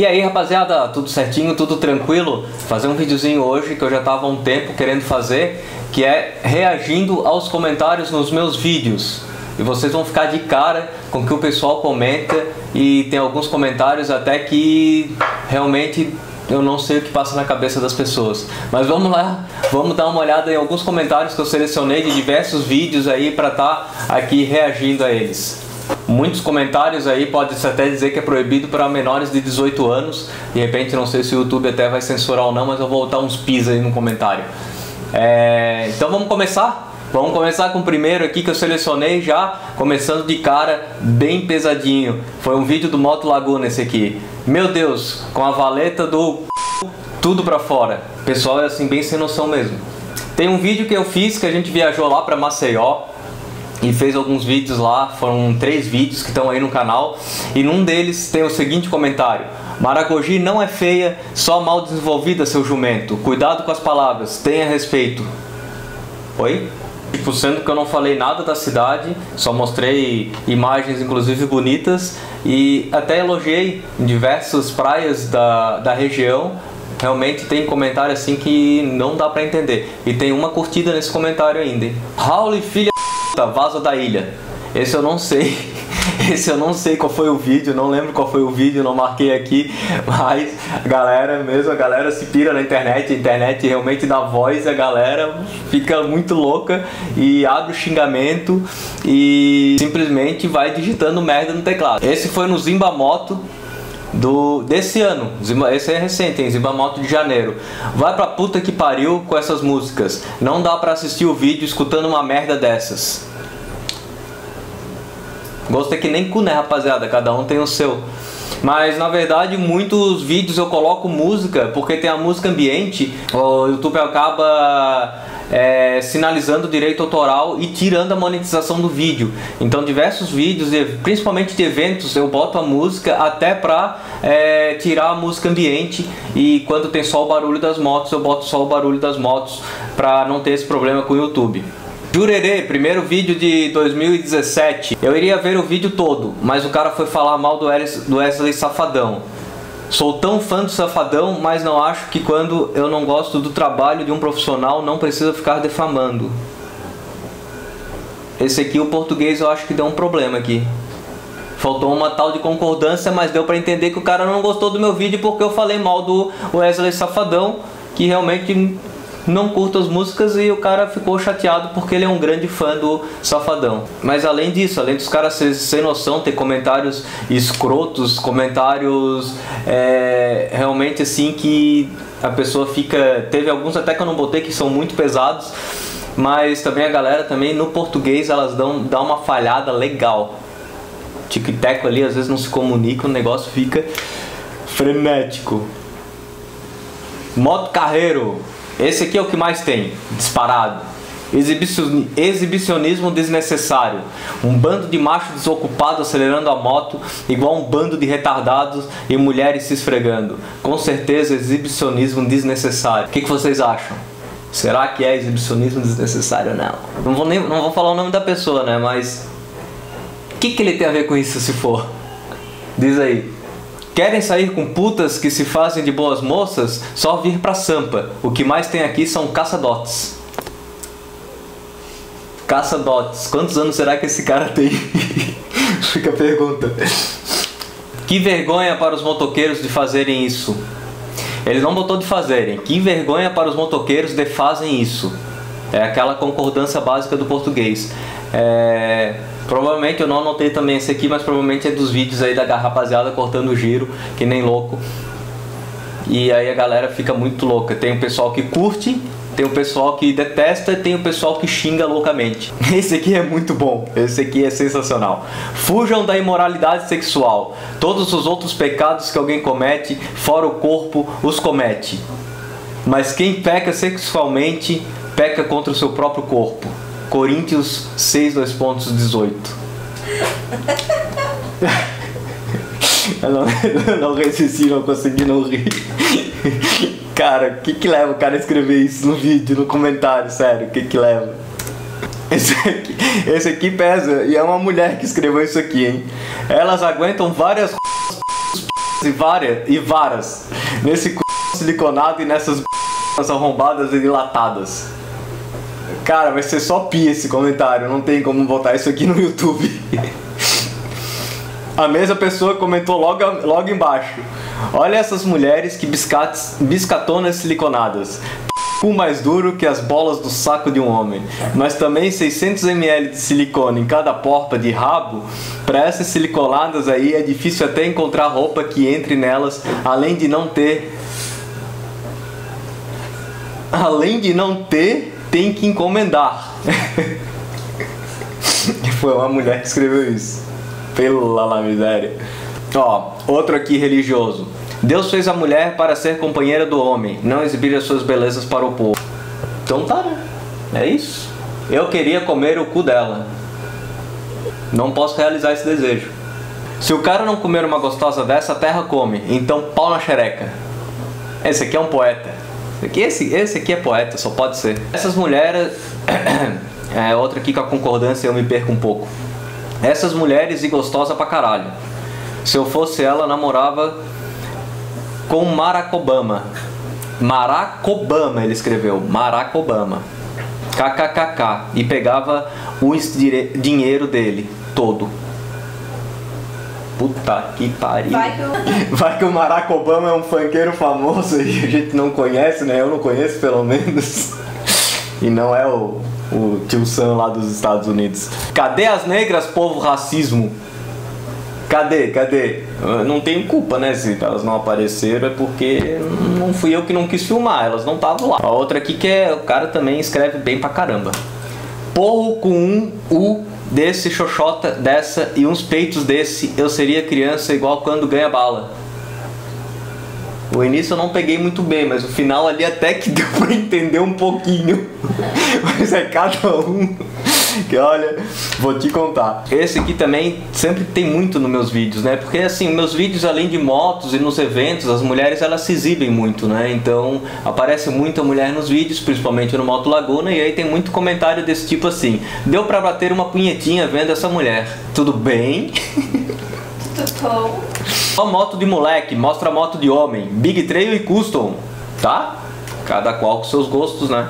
E aí rapaziada, tudo certinho, tudo tranquilo? Fazer um videozinho hoje que eu já tava há um tempo querendo fazer, que é reagindo aos comentários nos meus vídeos. E vocês vão ficar de cara com o que o pessoal comenta e tem alguns comentários até que realmente eu não sei o que passa na cabeça das pessoas. Mas vamos lá, vamos dar uma olhada em alguns comentários que eu selecionei de diversos vídeos aí para estar tá aqui reagindo a eles. Muitos comentários aí pode-se até dizer que é proibido para menores de 18 anos. De repente, não sei se o YouTube até vai censurar ou não, mas eu vou botar uns pis aí no comentário. É... Então vamos começar? Vamos começar com o primeiro aqui que eu selecionei já, começando de cara, bem pesadinho. Foi um vídeo do Moto Laguna esse aqui. Meu Deus, com a valeta do tudo pra fora. Pessoal é assim, bem sem noção mesmo. Tem um vídeo que eu fiz que a gente viajou lá pra Maceió e fez alguns vídeos lá, foram três vídeos que estão aí no canal e num deles tem o seguinte comentário Maragogi não é feia, só mal desenvolvida seu jumento, cuidado com as palavras, tenha respeito Oi? Tipo, sendo que eu não falei nada da cidade, só mostrei imagens inclusive bonitas e até elogiei diversas praias da, da região realmente tem comentário assim que não dá para entender. E tem uma curtida nesse comentário ainda. Raul filha vaza da ilha. Esse eu não sei. Esse eu não sei qual foi o vídeo, não lembro qual foi o vídeo, não marquei aqui, mas a galera mesmo, a galera se pira na internet, a internet realmente dá voz, a galera fica muito louca e abre o xingamento e simplesmente vai digitando merda no teclado. Esse foi no Zimba Moto, do desse ano. Esse é recente, hein? Zibamoto de janeiro. Vai pra puta que pariu com essas músicas. Não dá pra assistir o vídeo escutando uma merda dessas. Gosto é que nem cu, né, rapaziada? Cada um tem o seu. Mas na verdade, muitos vídeos eu coloco música porque tem a música ambiente. O YouTube acaba é, sinalizando o direito autoral e tirando a monetização do vídeo. Então, diversos vídeos, principalmente de eventos, eu boto a música até pra é, tirar a música ambiente. E quando tem só o barulho das motos, eu boto só o barulho das motos pra não ter esse problema com o YouTube. Jurerê, primeiro vídeo de 2017. Eu iria ver o vídeo todo, mas o cara foi falar mal do Wesley Safadão. Sou tão fã do Safadão, mas não acho que quando eu não gosto do trabalho de um profissional não precisa ficar defamando. Esse aqui, o português, eu acho que deu um problema aqui. Faltou uma tal de concordância, mas deu para entender que o cara não gostou do meu vídeo porque eu falei mal do Wesley Safadão, que realmente não curto as músicas e o cara ficou chateado porque ele é um grande fã do Safadão. Mas além disso, além dos caras ser sem noção, ter comentários escrotos, comentários é, realmente assim que a pessoa fica. Teve alguns até que eu não botei que são muito pesados, mas também a galera também no português elas dão, dão uma falhada legal. Tic-tac ali às vezes não se comunica, o negócio fica frenético. Moto Carreiro esse aqui é o que mais tem, disparado. Exibicionismo desnecessário. Um bando de machos desocupados acelerando a moto, igual um bando de retardados e mulheres se esfregando. Com certeza, exibicionismo desnecessário. O que, que vocês acham? Será que é exibicionismo desnecessário não? Não vou, nem, não vou falar o nome da pessoa, né? Mas. O que, que ele tem a ver com isso se for? Diz aí. Querem sair com putas que se fazem de boas moças? Só vir pra Sampa. O que mais tem aqui são caçadotes. Caçadotes. Quantos anos será que esse cara tem? Fica a pergunta. Que vergonha para os motoqueiros de fazerem isso. Ele não botou de fazerem. Que vergonha para os motoqueiros de fazem isso. É aquela concordância básica do português. É... Provavelmente eu não anotei também esse aqui, mas provavelmente é dos vídeos aí da rapaziada cortando o giro, que nem louco. E aí a galera fica muito louca. Tem o pessoal que curte, tem o pessoal que detesta e tem o pessoal que xinga loucamente. Esse aqui é muito bom, esse aqui é sensacional. Fujam da imoralidade sexual. Todos os outros pecados que alguém comete, fora o corpo, os comete. Mas quem peca sexualmente, peca contra o seu próprio corpo. Coríntios 6, 2 pontos, 18. eu não, não resisti, não consegui não rir. Cara, o que que leva o cara a escrever isso no vídeo, no comentário, sério? O que que leva? Esse aqui, esse aqui pesa, e é uma mulher que escreveu isso aqui, hein? Elas aguentam várias e várias e varas nesse c... siliconado e nessas arrombadas e dilatadas. Cara, vai ser só pi esse comentário, não tem como botar isso aqui no YouTube. A mesma pessoa comentou logo, logo embaixo. Olha essas mulheres que biscates, biscatonas siliconadas. Cu mais duro que as bolas do saco de um homem. Mas também 600 ml de silicone em cada porta de rabo. Para essas siliconadas aí é difícil até encontrar roupa que entre nelas, além de não ter. Além de não ter, tem que encomendar. Foi uma mulher que escreveu isso. Pela la miséria. Ó, outro aqui religioso. Deus fez a mulher para ser companheira do homem, não exibir as suas belezas para o povo. Então tá, né? É isso. Eu queria comer o cu dela. Não posso realizar esse desejo. Se o cara não comer uma gostosa dessa, a terra come. Então pau na xereca. Esse aqui é um poeta. Esse, esse, esse aqui é poeta, só pode ser. Essas mulheres. é outra aqui com a concordância eu me perco um pouco. Essas mulheres e gostosa pra caralho. Se eu fosse ela, namorava com Maracobama. Maracobama, ele escreveu. Maracobama. KKKK. E pegava o dinheiro dele todo. Puta que pariu. Vai que, eu... Vai que o Barack Obama é um funkeiro famoso e a gente não conhece, né? Eu não conheço pelo menos. E não é o, o tio Sam lá dos Estados Unidos. Cadê as negras, povo racismo? Cadê? Cadê? Eu não tenho culpa, né? Se elas não apareceram é porque não fui eu que não quis filmar, elas não estavam lá. A outra aqui que é. O cara também escreve bem pra caramba. Porro com um U desse xoxota dessa e uns peitos desse, eu seria criança igual quando ganha bala. O início eu não peguei muito bem, mas o final ali até que deu pra entender um pouquinho. mas é cada um que olha, vou te contar. Esse aqui também sempre tem muito nos meus vídeos, né? Porque assim, meus vídeos além de motos e nos eventos, as mulheres elas se exibem muito, né? Então aparece muita mulher nos vídeos, principalmente no Moto Laguna, e aí tem muito comentário desse tipo assim: deu pra bater uma punhetinha vendo essa mulher. Tudo bem? Tudo bom? Só moto de moleque, mostra moto de homem, Big Trail e Custom, tá? Cada qual com seus gostos, né?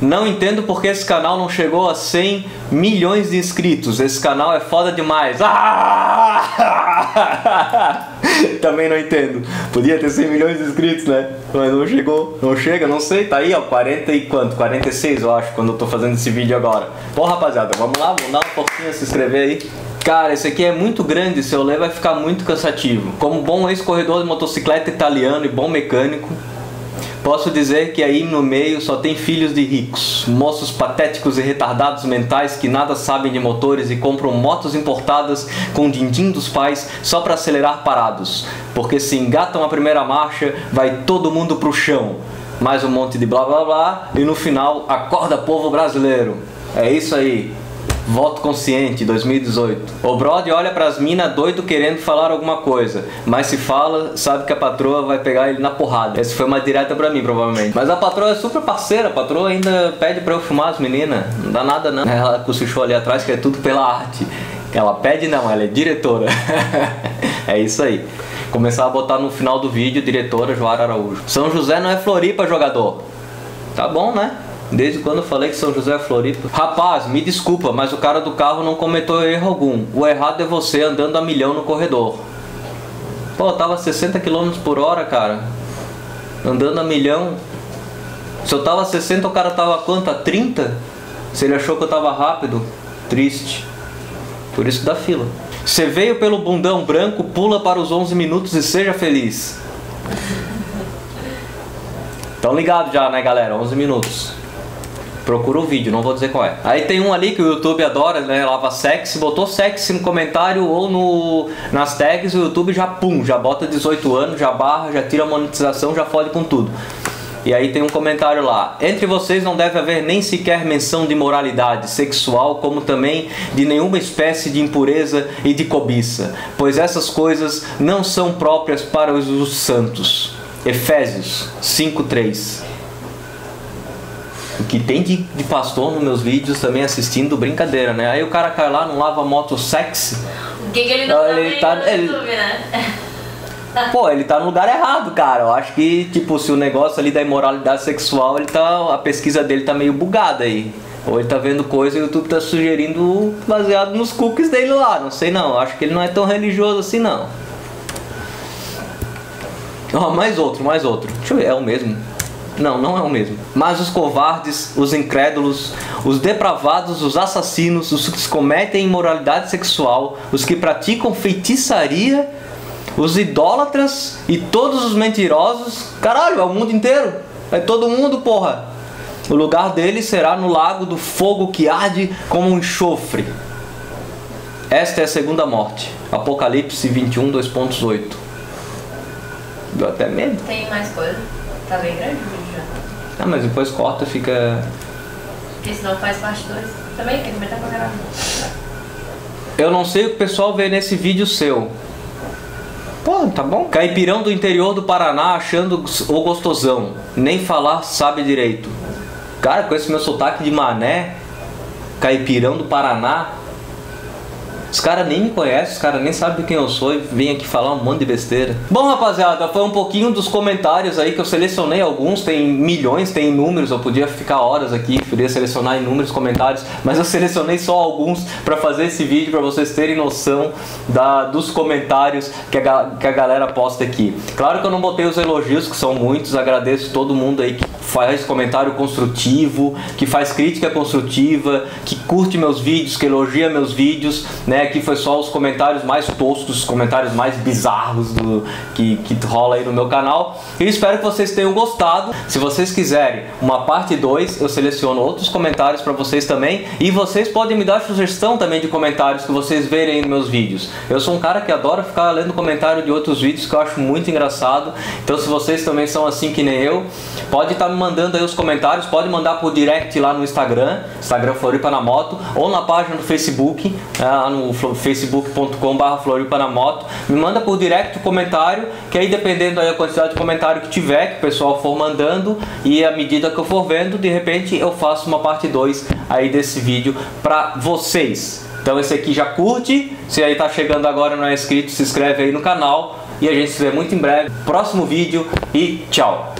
Não entendo porque esse canal não chegou a 100 milhões de inscritos. Esse canal é foda demais. Ah! Também não entendo. Podia ter 100 milhões de inscritos, né? Mas não chegou. Não chega, não sei. Tá aí, ó. 40 e quanto? 46, eu acho, quando eu tô fazendo esse vídeo agora. Bom, rapaziada, vamos lá. Vamos dar um pouquinho, se inscrever aí. Cara, esse aqui é muito grande, se eu ler vai ficar muito cansativo. Como bom ex-corredor de motocicleta italiano e bom mecânico, Posso dizer que aí no meio só tem filhos de ricos, moços patéticos e retardados mentais que nada sabem de motores e compram motos importadas com din-din dos pais só para acelerar parados, porque se engatam a primeira marcha, vai todo mundo pro chão. Mais um monte de blá blá blá e no final acorda povo brasileiro. É isso aí. Voto Consciente 2018. O Brody olha pras minas doido querendo falar alguma coisa, mas se fala, sabe que a patroa vai pegar ele na porrada. Essa foi uma direta pra mim, provavelmente. Mas a patroa é super parceira, a patroa ainda pede pra eu filmar as meninas. Não dá nada não. Ela cochichou ali atrás que é tudo pela arte. Ela pede não, ela é diretora. é isso aí. Começar a botar no final do vídeo, diretora Joara Araújo. São José não é Floripa, jogador. Tá bom, né? Desde quando eu falei que São José é Floripa. Rapaz, me desculpa, mas o cara do carro não cometeu erro algum. O errado é você andando a milhão no corredor. Pô, tava 60 km por hora, cara. Andando a milhão. Se eu tava 60, o cara tava quanto? A 30? Se ele achou que eu tava rápido, triste. Por isso dá fila. Você veio pelo bundão branco, pula para os 11 minutos e seja feliz. Tão ligado já, né, galera? 11 minutos. Procura o vídeo, não vou dizer qual é. Aí tem um ali que o YouTube adora, né? Lava sexy, botou sexy no comentário ou no, nas tags, o YouTube já pum, já bota 18 anos, já barra, já tira a monetização, já fode com tudo. E aí tem um comentário lá. Entre vocês não deve haver nem sequer menção de moralidade sexual, como também de nenhuma espécie de impureza e de cobiça, pois essas coisas não são próprias para os santos. Efésios 5:3 o que tem de, de pastor nos meus vídeos também assistindo, brincadeira, né? Aí o cara cai lá, não lava moto sexy. O que, que ele não ele tá, ele, YouTube, né? Pô, ele tá no lugar errado, cara. Eu acho que, tipo, se o negócio ali da imoralidade sexual, ele tá. A pesquisa dele tá meio bugada aí. Ou ele tá vendo coisa e o YouTube tá sugerindo baseado nos cookies dele lá. Não sei não. Acho que ele não é tão religioso assim não. Ó, mais outro, mais outro. Deixa eu ver, é o mesmo. Não, não é o mesmo. Mas os covardes, os incrédulos, os depravados, os assassinos, os que cometem imoralidade sexual, os que praticam feitiçaria, os idólatras e todos os mentirosos, caralho, é o mundo inteiro. É todo mundo, porra. O lugar deles será no lago do fogo que arde como um enxofre. Esta é a segunda morte. Apocalipse 21, 2.8. Deu até medo. Tem mais coisa? Tá bem grande. Ah, mas depois corta, fica. Porque senão faz parte 2. Também, porque também tá pra. Eu não sei o que o pessoal vê nesse vídeo seu. Pô, tá bom. Caipirão do interior do Paraná achando o gostosão. Nem falar sabe direito. Cara, com esse meu sotaque de mané, caipirão do Paraná. Os caras nem me conhecem, os caras nem sabem quem eu sou e vêm aqui falar um monte de besteira. Bom, rapaziada, foi um pouquinho dos comentários aí que eu selecionei alguns, tem milhões, tem números, eu podia ficar horas aqui, podia selecionar inúmeros comentários, mas eu selecionei só alguns para fazer esse vídeo para vocês terem noção da, dos comentários que a, que a galera posta aqui. Claro que eu não botei os elogios, que são muitos, agradeço todo mundo aí que faz comentário construtivo, que faz crítica construtiva, que curte meus vídeos, que elogia meus vídeos, né? Aqui foi só os comentários mais toscos, os comentários mais bizarros do, que, que rola aí no meu canal. E espero que vocês tenham gostado. Se vocês quiserem uma parte 2, eu seleciono outros comentários para vocês também. E vocês podem me dar sugestão também de comentários que vocês verem nos meus vídeos. Eu sou um cara que adora ficar lendo comentário de outros vídeos que eu acho muito engraçado. Então se vocês também são assim que nem eu, pode estar me mandando aí os comentários, pode mandar por direct lá no Instagram, Instagram Floripa na Moto, ou na página do Facebook, ah, no facebook.com.br. Me manda por direct o comentário, que aí dependendo aí a quantidade de comentário que tiver, que o pessoal for mandando, e à medida que eu for vendo, de repente eu faço uma parte 2 aí desse vídeo pra vocês. Então esse aqui já curte, se aí tá chegando agora e não é inscrito, se inscreve aí no canal e a gente se vê muito em breve. Próximo vídeo e tchau!